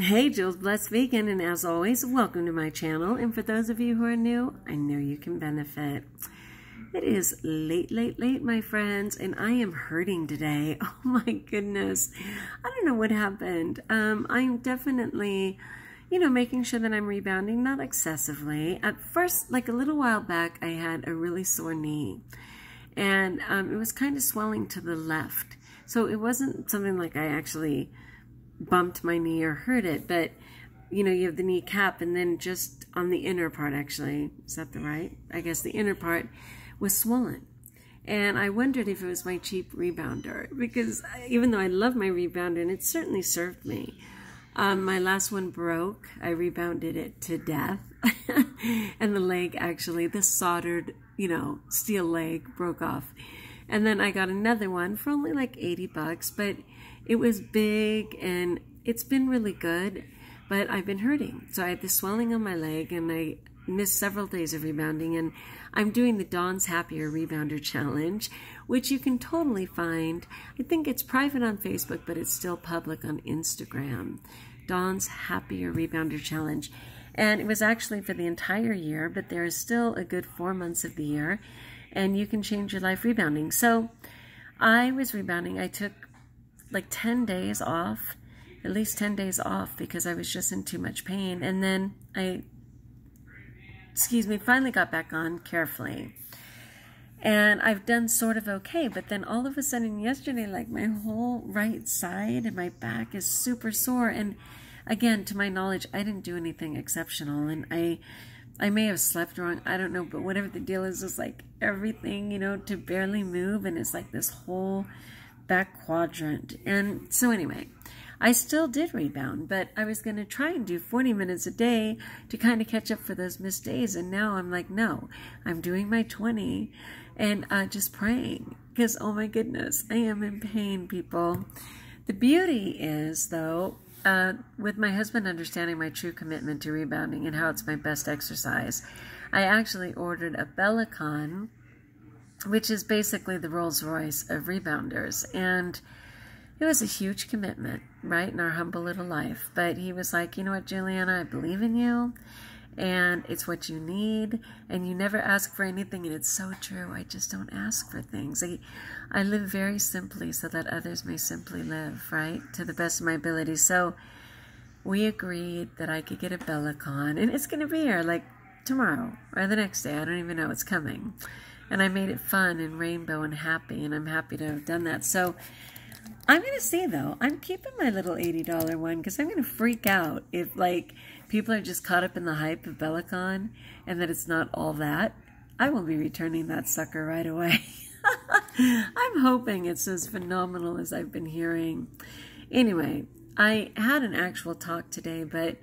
Hey, Jules Blessed Vegan, and as always, welcome to my channel. And for those of you who are new, I know you can benefit. It is late, late, late, my friends, and I am hurting today. Oh my goodness. I don't know what happened. Um, I'm definitely, you know, making sure that I'm rebounding, not excessively. At first, like a little while back, I had a really sore knee, and um, it was kind of swelling to the left. So it wasn't something like I actually bumped my knee or hurt it, but you know, you have the kneecap and then just on the inner part, actually, is that the right? I guess the inner part was swollen. And I wondered if it was my cheap rebounder because even though I love my rebounder and it certainly served me, um, my last one broke. I rebounded it to death. and the leg actually, the soldered, you know, steel leg broke off. And then I got another one for only like 80 bucks, but it was big and it's been really good, but I've been hurting. So I had the swelling on my leg and I missed several days of rebounding and I'm doing the Dawn's Happier Rebounder Challenge, which you can totally find. I think it's private on Facebook, but it's still public on Instagram. Dawn's Happier Rebounder Challenge. And it was actually for the entire year, but there is still a good four months of the year and you can change your life rebounding. So I was rebounding. I took like 10 days off, at least 10 days off because I was just in too much pain. And then I, excuse me, finally got back on carefully. And I've done sort of okay, but then all of a sudden yesterday, like my whole right side and my back is super sore. And again, to my knowledge, I didn't do anything exceptional. And I, I may have slept wrong. I don't know, but whatever the deal is, is like everything, you know, to barely move. And it's like this whole back quadrant. And so anyway, I still did rebound, but I was going to try and do 40 minutes a day to kind of catch up for those missed days. And now I'm like, no, I'm doing my 20 and uh, just praying because, oh my goodness, I am in pain, people. The beauty is, though, uh, with my husband understanding my true commitment to rebounding and how it's my best exercise, I actually ordered a Bellicon, which is basically the Rolls Royce of rebounders. And it was a huge commitment, right, in our humble little life. But he was like, you know what, Juliana, I believe in you. And it's what you need, and you never ask for anything, and it's so true. I just don't ask for things. I, I live very simply so that others may simply live, right, to the best of my ability. So we agreed that I could get a Bellicon, and it's going to be here like tomorrow or the next day. I don't even know it's coming. And I made it fun and rainbow and happy, and I'm happy to have done that. So I'm going to say, though, I'm keeping my little $80 one because I'm going to freak out if, like, people are just caught up in the hype of Bellicon and that it's not all that, I will be returning that sucker right away. I'm hoping it's as phenomenal as I've been hearing. Anyway, I had an actual talk today, but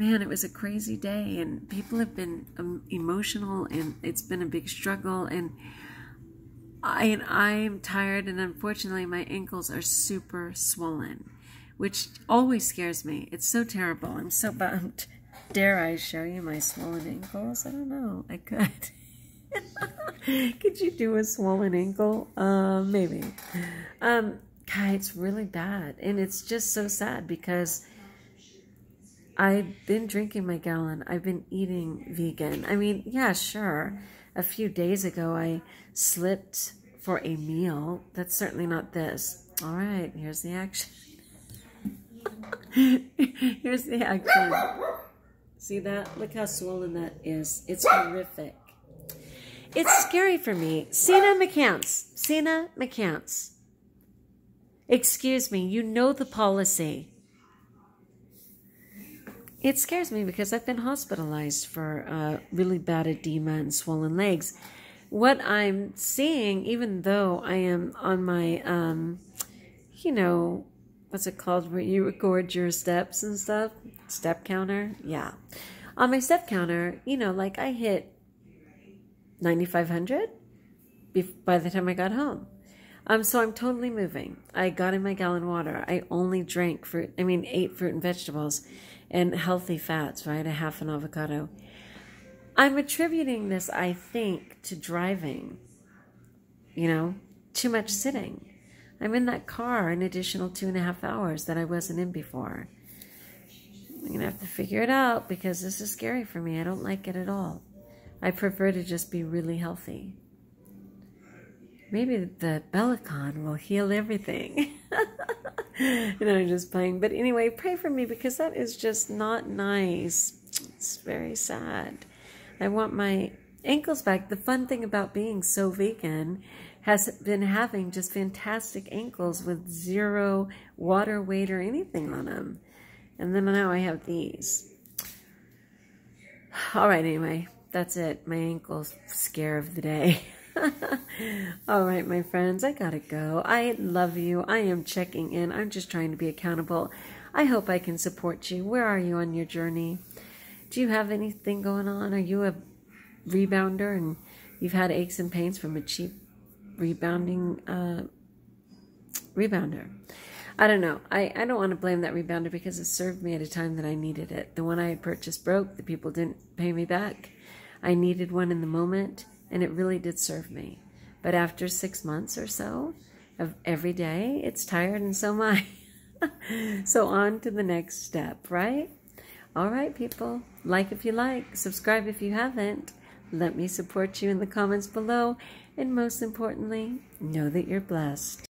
man, it was a crazy day, and people have been um, emotional, and it's been a big struggle, and I I'm tired, and unfortunately, my ankles are super swollen which always scares me. It's so terrible. I'm so bummed. Dare I show you my swollen ankles? I don't know. I could. could you do a swollen ankle? Uh, maybe. Um, God, it's really bad. And it's just so sad because I've been drinking my gallon. I've been eating vegan. I mean, yeah, sure. A few days ago, I slipped for a meal. That's certainly not this. All right, here's the action. Here's the action. See that? Look how swollen that is. It's horrific. It's scary for me. Cena McCants. Cena McCants. Excuse me, you know the policy. It scares me because I've been hospitalized for uh, really bad edema and swollen legs. What I'm seeing, even though I am on my, um, you know, what's it called where you record your steps and stuff? Step counter? Yeah. On my step counter, you know, like I hit 9,500 by the time I got home. Um, so I'm totally moving. I got in my gallon water. I only drank fruit, I mean, ate fruit and vegetables and healthy fats, right? A half an avocado. I'm attributing this, I think, to driving. You know, too much sitting. I'm in that car an additional two and a half hours that I wasn't in before. I'm going to have to figure it out because this is scary for me. I don't like it at all. I prefer to just be really healthy. Maybe the Bellicon will heal everything. you know, I'm just playing. But anyway, pray for me because that is just not nice. It's very sad. I want my ankles back. The fun thing about being so vegan has been having just fantastic ankles with zero water weight or anything on them. And then now I have these. All right, anyway, that's it. My ankles scare of the day. All right, my friends, I gotta go. I love you. I am checking in. I'm just trying to be accountable. I hope I can support you. Where are you on your journey? Do you have anything going on? Are you a rebounder and you've had aches and pains from a cheap rebounding uh, rebounder? I don't know. I, I don't want to blame that rebounder because it served me at a time that I needed it. The one I had purchased broke. The people didn't pay me back. I needed one in the moment and it really did serve me. But after six months or so of every day, it's tired and so am I. so on to the next step, right? All right, people. Like if you like, subscribe if you haven't. Let me support you in the comments below. And most importantly, know that you're blessed.